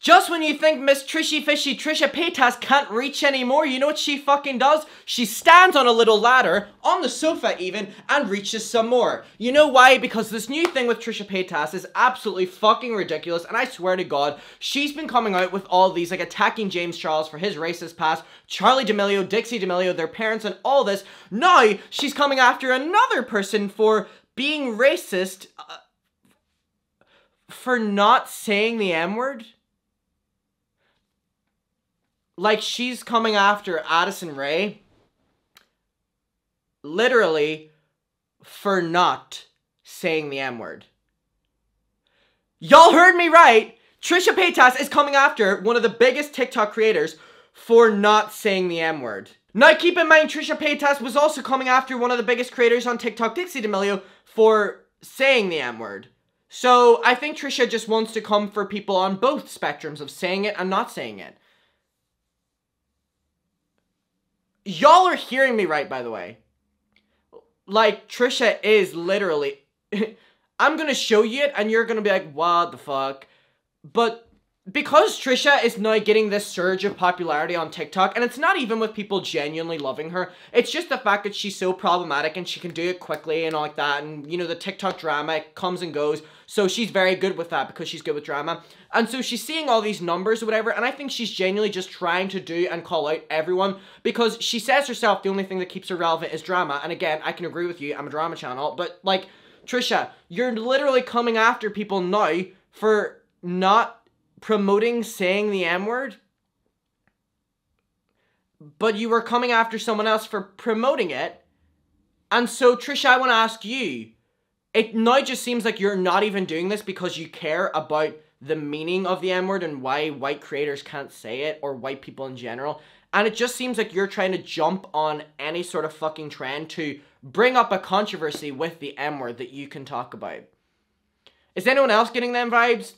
Just when you think Miss Trishy Fishy Trisha Paytas can't reach anymore, you know what she fucking does? She stands on a little ladder, on the sofa even, and reaches some more. You know why? Because this new thing with Trisha Paytas is absolutely fucking ridiculous, and I swear to God, she's been coming out with all these, like attacking James Charles for his racist past, Charli D'Amelio, Dixie D'Amelio, their parents, and all this. Now, she's coming after another person for being racist, uh, for not saying the M word? Like she's coming after Addison Rae literally for not saying the M word. Y'all heard me right. Trisha Paytas is coming after one of the biggest TikTok creators for not saying the M word. Now keep in mind Trisha Paytas was also coming after one of the biggest creators on TikTok, Dixie D'Amelio, for saying the M word. So I think Trisha just wants to come for people on both spectrums of saying it and not saying it. Y'all are hearing me right, by the way. Like, Trisha is literally. I'm gonna show you it, and you're gonna be like, what the fuck? But because Trisha is now getting this surge of popularity on TikTok, and it's not even with people genuinely loving her, it's just the fact that she's so problematic and she can do it quickly and all like that, and you know, the TikTok drama comes and goes, so she's very good with that because she's good with drama. And so she's seeing all these numbers or whatever, and I think she's genuinely just trying to do and call out everyone because she says herself the only thing that keeps her relevant is drama, and again, I can agree with you, I'm a drama channel, but like, Trisha, you're literally coming after people now for not promoting saying the M word, but you were coming after someone else for promoting it. And so, Trisha, I want to ask you it now just seems like you're not even doing this because you care about the meaning of the M word and why white creators can't say it or white people in general. And it just seems like you're trying to jump on any sort of fucking trend to bring up a controversy with the M word that you can talk about. Is anyone else getting them vibes?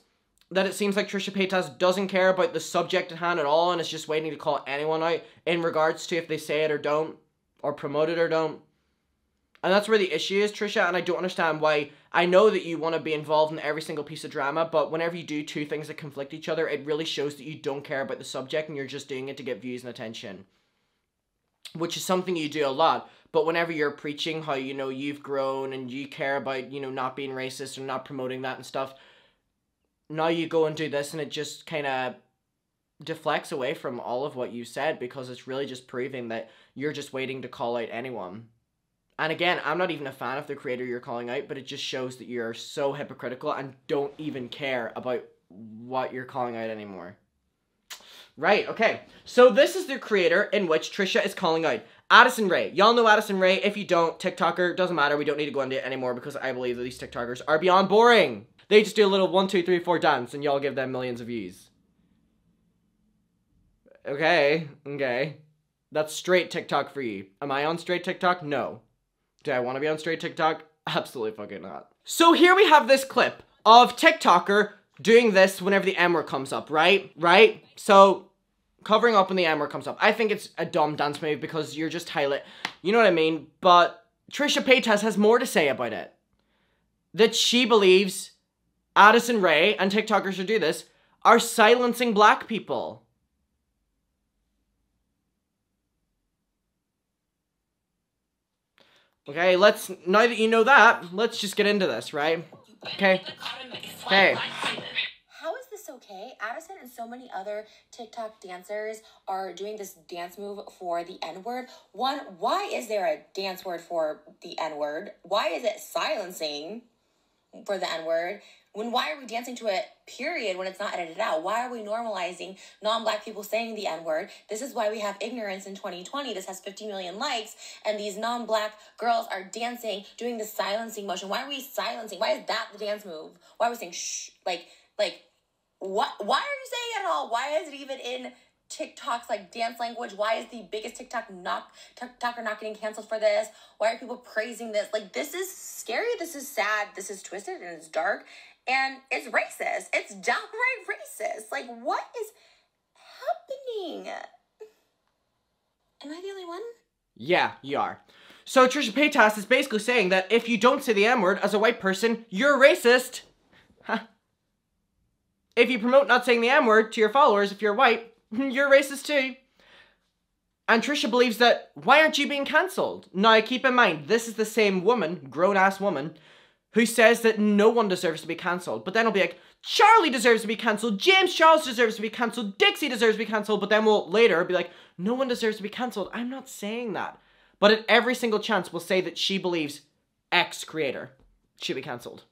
That it seems like Trisha Paytas doesn't care about the subject at hand at all and is just waiting to call anyone out in regards to if they say it or don't, or promote it or don't. And that's where the issue is, Trisha, and I don't understand why. I know that you want to be involved in every single piece of drama, but whenever you do two things that conflict each other, it really shows that you don't care about the subject and you're just doing it to get views and attention. Which is something you do a lot. But whenever you're preaching how, you know, you've grown and you care about, you know, not being racist or not promoting that and stuff, now you go and do this and it just kind of deflects away from all of what you said because it's really just proving that you're just waiting to call out anyone. And again, I'm not even a fan of the creator you're calling out, but it just shows that you're so hypocritical and don't even care about what you're calling out anymore. Right, okay. So this is the creator in which Trisha is calling out. Addison Rae. Y'all know Addison Rae. If you don't, TikToker, doesn't matter. We don't need to go into it anymore because I believe that these TikTokers are beyond boring. They just do a little one, two, three, four dance and y'all give them millions of views. Okay, okay. That's straight TikTok for you. Am I on straight TikTok? No. Do I want to be on straight TikTok? Absolutely fucking not. So here we have this clip of TikToker doing this whenever the M word comes up, right? Right? So covering up when the M word comes up. I think it's a dumb dance move because you're just highlight. You know what I mean? But Trisha Paytas has more to say about it. That she believes Addison Rae and TikTokers should do this, are silencing black people. Okay, let's, now that you know that, let's just get into this, right? Okay. Okay. How is this okay? Addison and so many other TikTok dancers are doing this dance move for the N word. One, why is there a dance word for the N word? Why is it silencing for the N word? When why are we dancing to it, period, when it's not edited out? Why are we normalizing non black people saying the N word? This is why we have ignorance in 2020. This has 50 million likes, and these non black girls are dancing, doing the silencing motion. Why are we silencing? Why is that the dance move? Why are we saying shh? Like, like, what? Why are you saying it at all? Why is it even in TikTok's like dance language? Why is the biggest TikTok knock TikToker not getting canceled for this? Why are people praising this? Like this is scary. This is sad. This is twisted and it's dark and it's racist. It's downright racist. Like, what is happening? Am I the only one? Yeah, you are. So Trisha Paytas is basically saying that if you don't say the M word as a white person, you're racist. If you promote not saying the M word to your followers, if you're white, you're racist too. And Trisha believes that why aren't you being cancelled? Now keep in mind, this is the same woman, grown ass woman, who says that no one deserves to be cancelled. But then it'll be like, Charli deserves to be cancelled, James Charles deserves to be cancelled, Dixie deserves to be cancelled, but then we'll later be like, no one deserves to be cancelled. I'm not saying that. But at every single chance, we'll say that she believes X creator should be cancelled.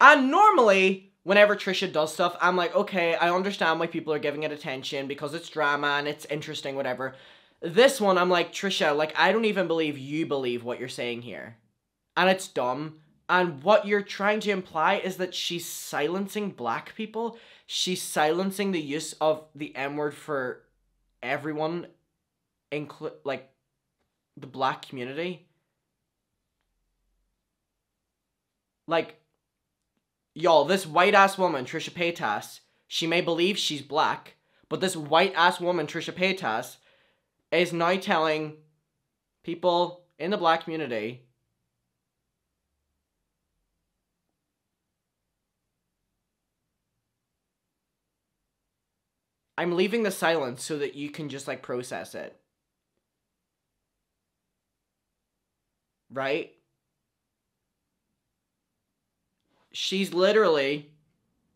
And normally, whenever Trisha does stuff, I'm like, okay, I understand why people are giving it attention because it's drama and it's interesting, whatever. This one, I'm like, Trisha, like, I don't even believe you believe what you're saying here. And it's dumb. And what you're trying to imply is that she's silencing black people. She's silencing the use of the M word for everyone, include like the black community. Like, y'all, this white ass woman, Trisha Paytas, she may believe she's black, but this white ass woman, Trisha Paytas, is now telling people in the black community I'm leaving the silence so that you can just like process it. Right? She's literally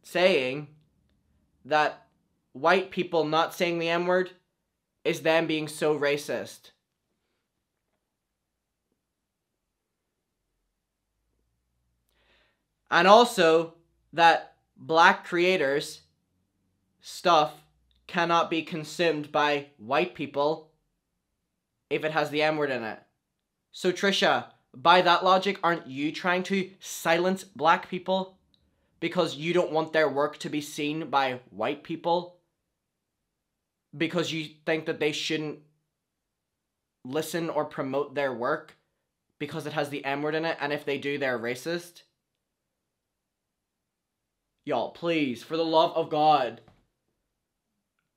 saying that white people not saying the M word is them being so racist. And also that black creators stuff cannot be consumed by white people if it has the M word in it. So, Trisha, by that logic, aren't you trying to silence black people because you don't want their work to be seen by white people? Because you think that they shouldn't listen or promote their work because it has the M word in it, and if they do, they're racist? Y'all, please, for the love of God,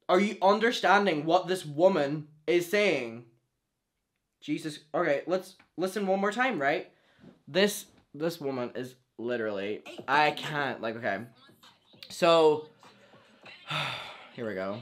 are you understanding what this woman is saying? Jesus. Okay, let's listen one more time, right? This this woman is literally I can't like okay. So here we go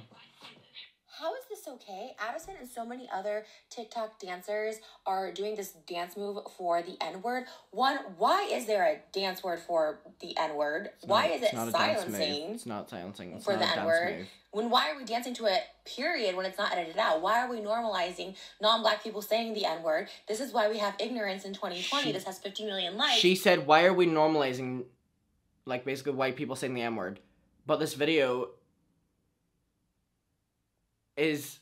this okay? Addison and so many other TikTok dancers are doing this dance move for the N word. One, why is there a dance word for the N word? Why not, is it silencing? It's not silencing. It's for the N word. When why are we dancing to it? Period. When it's not edited out. Why are we normalizing non-black people saying the N word? This is why we have ignorance in 2020. She, this has 50 million likes. She said, "Why are we normalizing, like basically white people saying the N word?" But this video is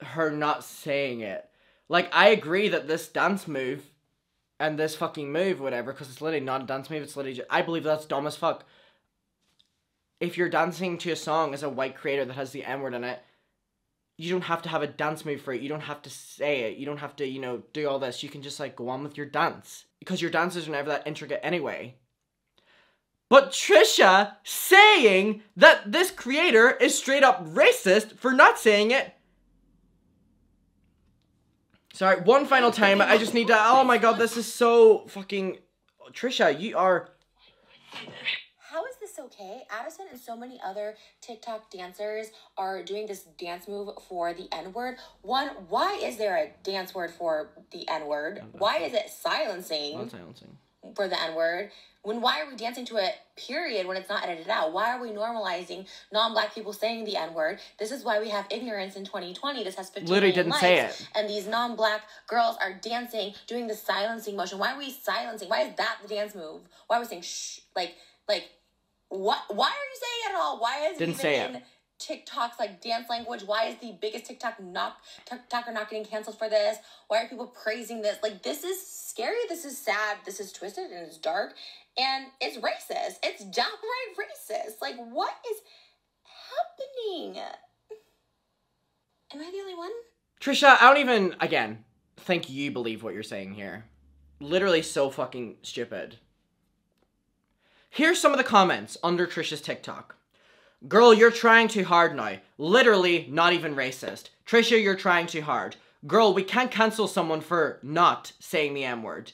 her not saying it. Like, I agree that this dance move and this fucking move, whatever, because it's literally not a dance move, it's literally just, I believe that's dumb as fuck. If you're dancing to a song as a white creator that has the N word in it, you don't have to have a dance move for it. You don't have to say it. You don't have to, you know, do all this. You can just like go on with your dance. Because your dances are never that intricate anyway. But Trisha saying that this creator is straight up racist for not saying it. Sorry, one final time. I just need to. Oh my god, this is so fucking. Trisha, you are. How is this okay? Addison and so many other TikTok dancers are doing this dance move for the N word. One, why is there a dance word for the N word? Why is it silencing? Not silencing. For the N word. When why are we dancing to it, period, when it's not edited out? Why are we normalizing non black people saying the N word? This is why we have ignorance in 2020. This has 15 Literally didn't likes, say it. And these non black girls are dancing, doing the silencing motion. Why are we silencing? Why is that the dance move? Why are we saying shh? Like, like, what? Why are you saying it at all? Why is didn't it say in it. TikTok's like dance language? Why is the biggest TikTok not TikToker not getting canceled for this? Why are people praising this? Like this is scary. This is sad. This is twisted and it's dark and it's racist. It's downright racist. Like what is happening? Am I the only one? Trisha, I don't even again think you believe what you're saying here. Literally so fucking stupid. Here's some of the comments under Trisha's TikTok. Girl, you're trying too hard now. Literally, not even racist. Trisha, you're trying too hard. Girl, we can't cancel someone for not saying the M word.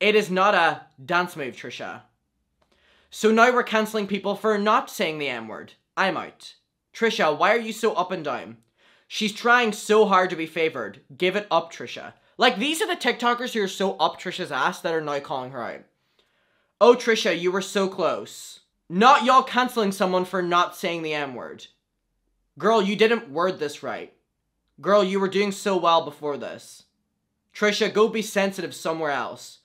It is not a dance move, Trisha. So now we're cancelling people for not saying the M word. I'm out. Trisha, why are you so up and down? She's trying so hard to be favored. Give it up, Trisha. Like, these are the TikTokers who are so up Trisha's ass that are now calling her out. Oh, Trisha, you were so close. Not y'all canceling someone for not saying the M word. Girl, you didn't word this right. Girl, you were doing so well before this. Trisha, go be sensitive somewhere else.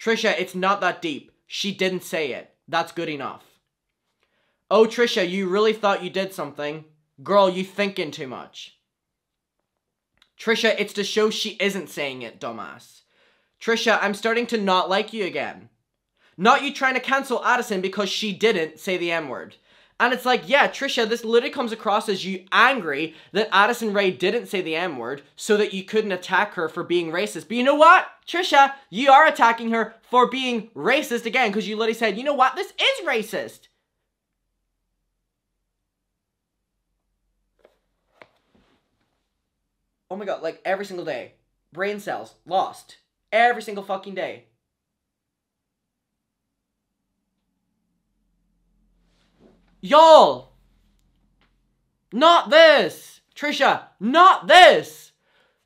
Trisha, it's not that deep. She didn't say it. That's good enough. Oh, Trisha, you really thought you did something. Girl, you thinking too much. Trisha, it's to show she isn't saying it, dumbass. Trisha, I'm starting to not like you again. Not you trying to cancel Addison because she didn't say the M word. And it's like, yeah, Trisha, this literally comes across as you angry that Addison Rae didn't say the M word so that you couldn't attack her for being racist. But you know what? Trisha, you are attacking her for being racist again because you literally said, you know what? This is racist. Oh my god, like every single day. Brain cells lost. Every single fucking day. Y'all! Not this! Trisha, not this!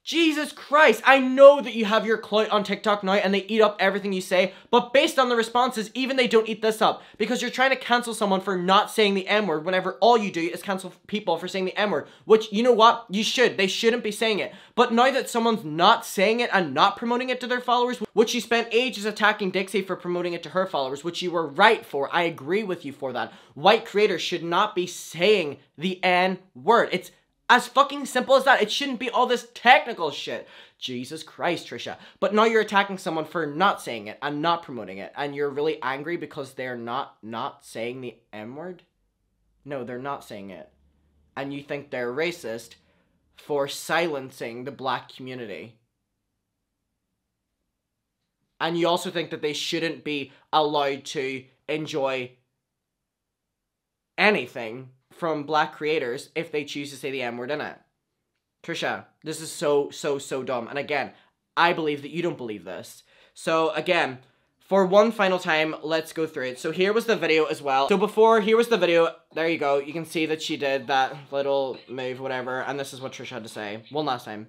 Jesus Christ, I know that you have your clout on TikTok now and they eat up everything you say, but based on the responses, even they don't eat this up because you're trying to cancel someone for not saying the M word whenever all you do is cancel people for saying the M word, which, you know what? You should. They shouldn't be saying it. But now that someone's not saying it and not promoting it to their followers, which you spent ages attacking Dixie for promoting it to her followers, which you were right for, I agree with you for that. White creators should not be saying the N word. It's as fucking simple as that. It shouldn't be all this technical shit. Jesus Christ, Trisha. But now you're attacking someone for not saying it and not promoting it. And you're really angry because they're not not saying the M word? No, they're not saying it. And you think they're racist for silencing the black community. And you also think that they shouldn't be allowed to enjoy anything from black creators if they choose to say the M word in it. Trisha, this is so, so, so dumb. And again, I believe that you don't believe this. So again, for one final time, let's go through it. So here was the video as well. So before, here was the video. There you go. You can see that she did that little move, whatever. And this is what Trisha had to say. One last time.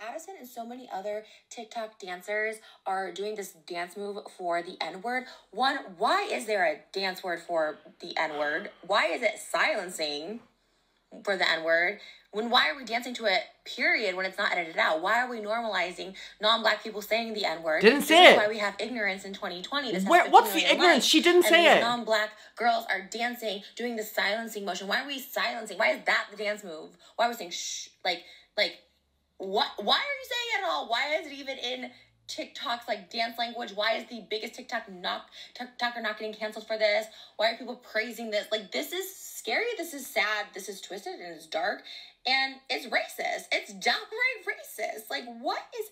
Addison and so many other TikTok dancers are doing this dance move for the N word. One, why is there a dance word for the N word? Why is it silencing for the N word? When why are we dancing to it? Period. When it's not edited out, why are we normalizing non-black people saying the N word? Didn't say this it. Is why we have ignorance in 2020. This Where, what's the ignorance? She didn't say these it. Non-black girls are dancing, doing the silencing motion. Why are we silencing? Why is that the dance move? Why are we saying shh? Like, like what why are you saying it at all? Why is it even in TikTok's like dance language? Why is the biggest TikTok not TikToker not getting canceled for this? Why are people praising this? Like this is scary, this is sad, this is twisted and it's dark and it's racist. It's downright racist. Like what is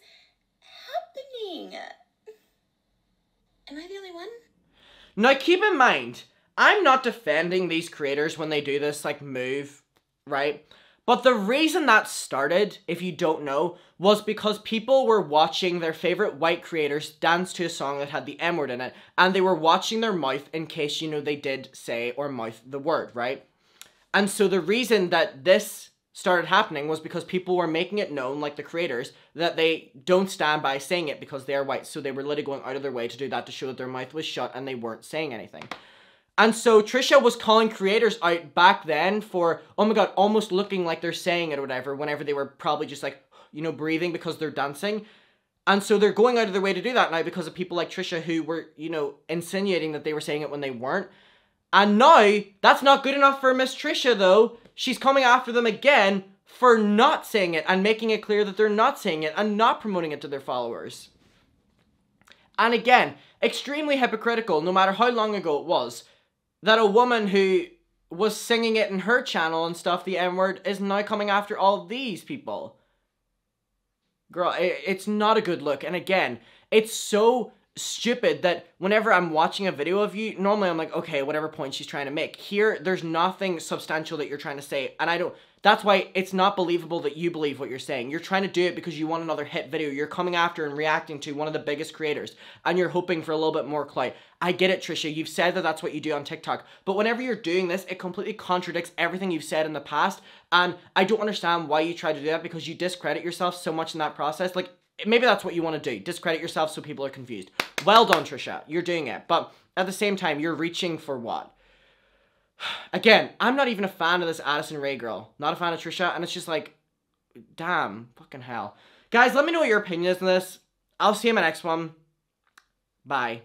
happening? Am I the only one? Now keep in mind, I'm not defending these creators when they do this like move, right? But the reason that started, if you don't know, was because people were watching their favorite white creators dance to a song that had the M word in it, and they were watching their mouth in case, you know, they did say or mouth the word, right? And so the reason that this started happening was because people were making it known, like the creators, that they don't stand by saying it because they're white. So they were literally going out of their way to do that to show that their mouth was shut and they weren't saying anything. And so Trisha was calling creators out back then for, oh my god, almost looking like they're saying it or whatever, whenever they were probably just like, you know, breathing because they're dancing. And so they're going out of their way to do that now because of people like Trisha who were, you know, insinuating that they were saying it when they weren't. And now, that's not good enough for Miss Trisha though. She's coming after them again for not saying it and making it clear that they're not saying it and not promoting it to their followers. And again, extremely hypocritical no matter how long ago it was that a woman who was singing it in her channel and stuff, the N word, is now coming after all these people. Girl, it, it's not a good look. And again, it's so stupid that whenever I'm watching a video of you, normally I'm like, okay, whatever point she's trying to make. Here, there's nothing substantial that you're trying to say, and I don't. That's why it's not believable that you believe what you're saying. You're trying to do it because you want another hit video. You're coming after and reacting to one of the biggest creators, and you're hoping for a little bit more clout. I get it, Trisha. You've said that that's what you do on TikTok, but whenever you're doing this, it completely contradicts everything you've said in the past, and I don't understand why you try to do that because you discredit yourself so much in that process. Like maybe that's what you want to do discredit yourself so people are confused. Well done trisha you're doing it but at the same time you're reaching for what? Again i'm not even a fan of this addison rae girl not a fan of trisha and it's just like damn fucking hell. Guys let me know what your opinion is on this. I'll see you in my next one. Bye